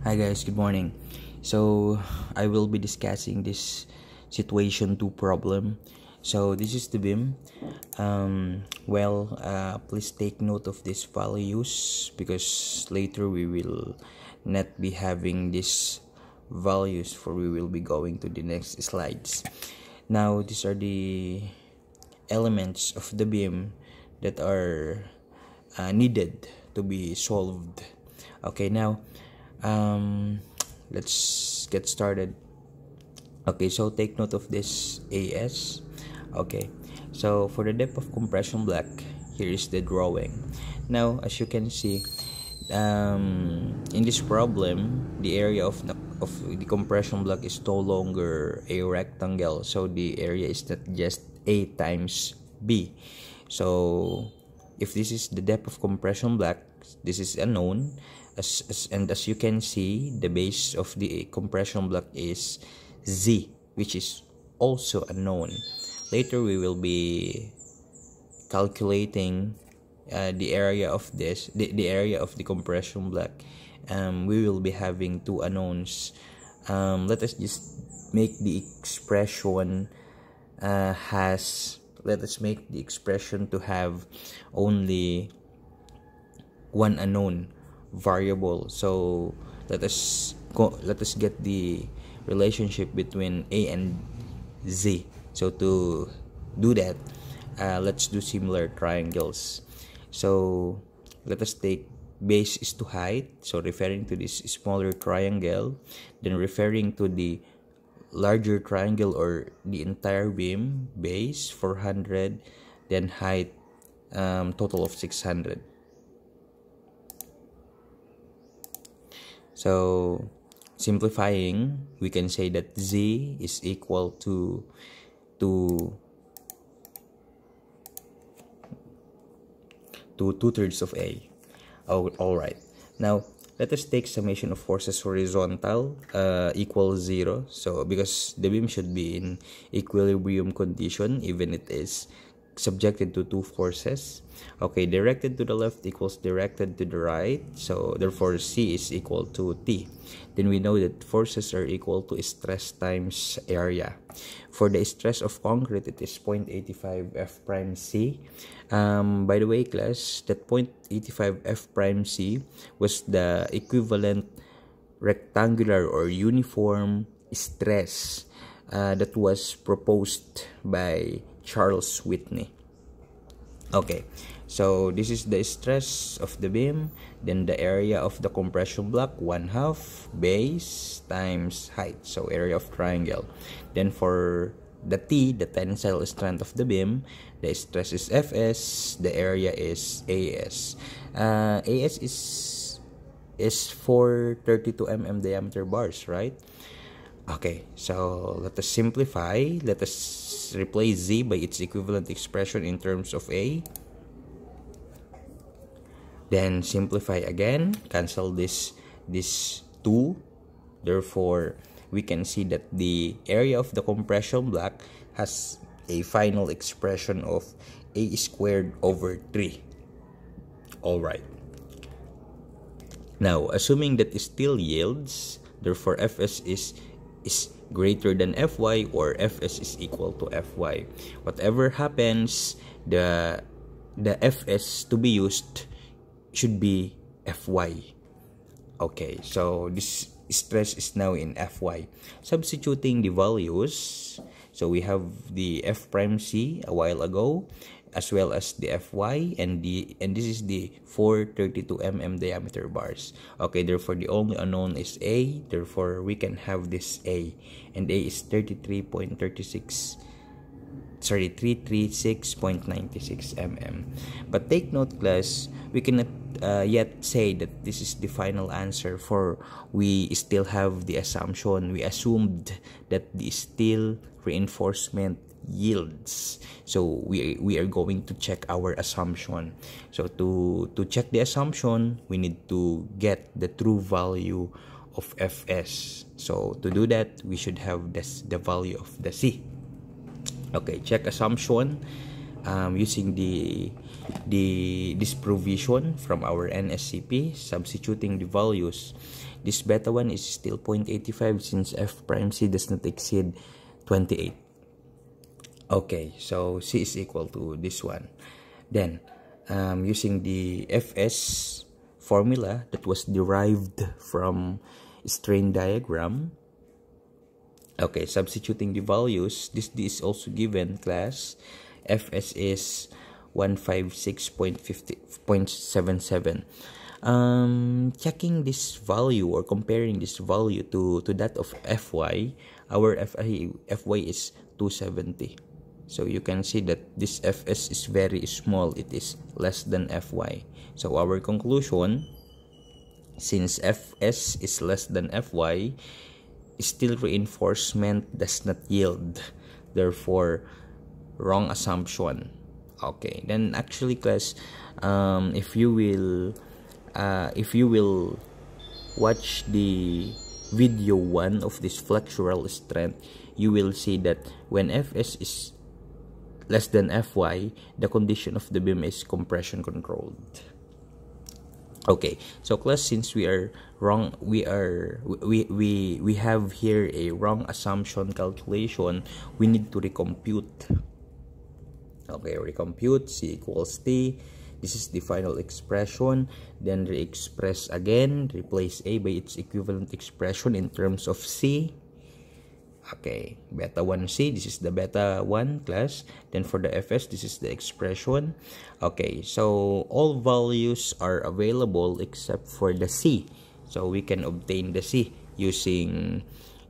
Hi guys, good morning. So I will be discussing this situation 2 problem. So this is the beam. Um, well, uh, please take note of these values because later we will not be having these values for we will be going to the next slides. Now these are the elements of the beam that are uh, needed to be solved. Okay, now um, let's get started. Okay so take note of this as okay so for the depth of compression block here is the drawing. Now as you can see um, in this problem the area of the, of the compression block is no longer a rectangle so the area is not just a times b. So if this is the depth of compression block this is unknown as, as and as you can see the base of the compression block is z which is also unknown later we will be calculating uh, the area of this the, the area of the compression block. Um, we will be having two unknowns. Um, let us just make the expression uh, has let us make the expression to have only one unknown variable. So let us go let us get the relationship between a and z. So to do that uh, let's do similar triangles. So let us take base is to height. So referring to this smaller triangle then referring to the larger triangle or the entire beam base 400 then height um, total of 600 So simplifying, we can say that z is equal to to to two thirds of a. Oh, all right. Now let us take summation of forces horizontal uh, equals zero. So because the beam should be in equilibrium condition, even it is subjected to two forces. Okay directed to the left equals directed to the right. So therefore c is equal to t. Then we know that forces are equal to stress times area. For the stress of concrete it is 0.85 f prime c. Um, by the way class that 0.85 f prime c was the equivalent rectangular or uniform stress uh, that was proposed by Charles Whitney. Okay, so this is the stress of the beam, then the area of the compression block, one half base times height, so area of triangle. Then for the T, the tensile strength of the beam, the stress is Fs, the area is As. Uh, As is is 432 mm diameter bars, right? Okay, so let us simplify. Let us replace z by its equivalent expression in terms of a. Then simplify again. Cancel this this 2. Therefore, we can see that the area of the compression block has a final expression of a squared over 3. Alright. Now, assuming that it still yields, therefore Fs is is greater than fy or fs is equal to fy whatever happens the the fs to be used should be fy okay so this stress is now in fy substituting the values so we have the f prime c a while ago as well as the fy and the and this is the 432 mm diameter bars. Okay therefore the only unknown is a. Therefore we can have this a. And a is 33.36 sorry 336.96 mm but take note class we cannot uh, yet say that this is the final answer for we still have the assumption. We assumed that the steel reinforcement yields. So we we are going to check our assumption. So to to check the assumption we need to get the true value of fs. So to do that we should have this the value of the c. Okay check assumption. Um, using the the this provision from our nscp substituting the values. This beta 1 is still 0.85 since f prime c does not exceed 28 okay so c is equal to this one. Then um, using the fs formula that was derived from strain diagram. Okay substituting the values this, this is also given class. Fs is 156.50.77 um checking this value or comparing this value to to that of fy our fy fy is 270 so you can see that this fs is very small. It is less than fy so our conclusion since fs is less than fy steel reinforcement does not yield. Therefore wrong assumption. Okay then actually class um, if you will uh, if you will watch the video one of this flexural strength you will see that when fs is less than fy the condition of the beam is compression controlled. Okay so class since we are wrong we are we we we have here a wrong assumption calculation we need to recompute. Okay recompute c equals t. This is the final expression. Then re-express again replace a by its equivalent expression in terms of c okay beta 1c this is the beta 1 class. Then for the fs this is the expression. Okay so all values are available except for the c. So we can obtain the c using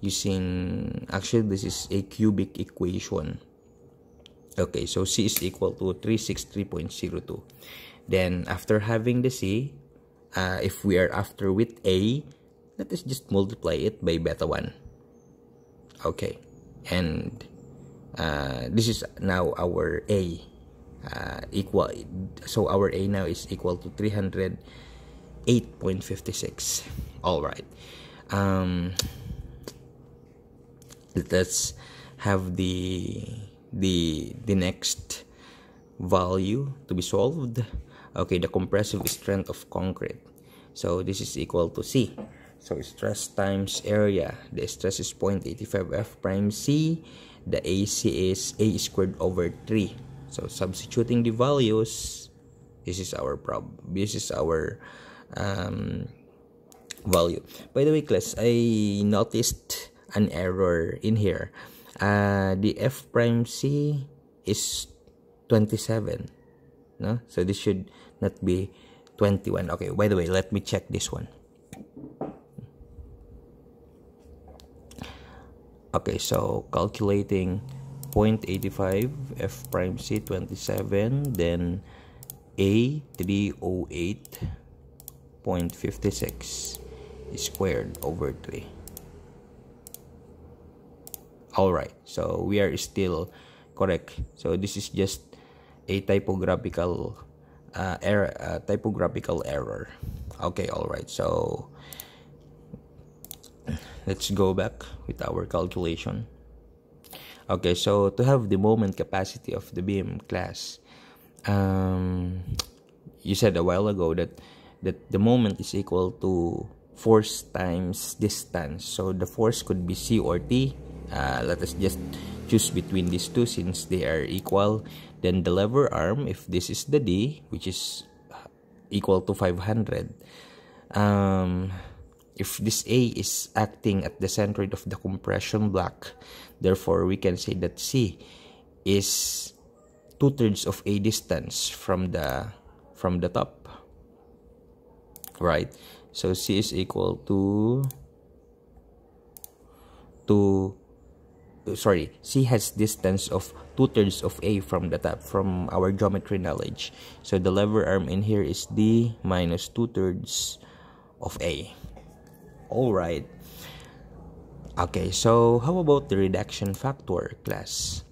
using actually this is a cubic equation. Okay so c is equal to 363.02 then after having the c uh, if we are after with a let us just multiply it by beta 1 okay. And uh, this is now our a uh, equal so our a now is equal to 308.56 all right. Um let's have the the the next value to be solved. Okay the compressive strength of concrete. So this is equal to c so stress times area. The stress is 0.85 f prime c. The ac is a squared over 3 so substituting the values this is our problem. this is our um, value. By the way class i noticed an error in here. Uh, the f prime c is 27 no? So this should not be 21 okay by the way let me check this one okay so calculating 0.85 f prime c 27 then a 308.56 squared over 3 all right so we are still correct. So this is just a typographical uh, error uh, typographical error. Okay all right so let's go back with our calculation. Okay so to have the moment capacity of the beam class um, you said a while ago that that the moment is equal to force times distance. So the force could be c or t. Uh, let us just choose between these two since they are equal. Then the lever arm if this is the d which is equal to 500 um, if this a is acting at the center of the compression block therefore we can say that c is two-thirds of a distance from the from the top right so c is equal to to sorry, C has distance of two-thirds of A from the top, from our geometry knowledge. So the lever arm in here is D minus two-thirds of A. Alright. Okay, so how about the reduction factor class?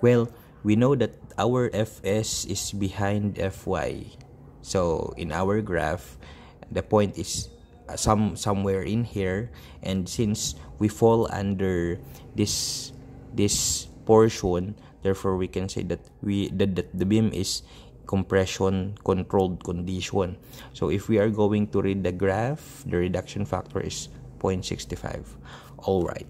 Well, we know that our Fs is behind Fy. So in our graph, the point is uh, some somewhere in here and since we fall under this this portion therefore we can say that we that, that the beam is compression controlled condition. So if we are going to read the graph, the reduction factor is 0.65. All right.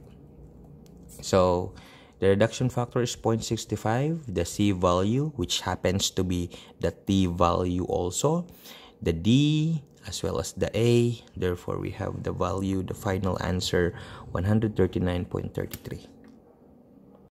So the reduction factor is 0.65, the C value, which happens to be the T value also, the D as well as the A. Therefore, we have the value, the final answer 139.33.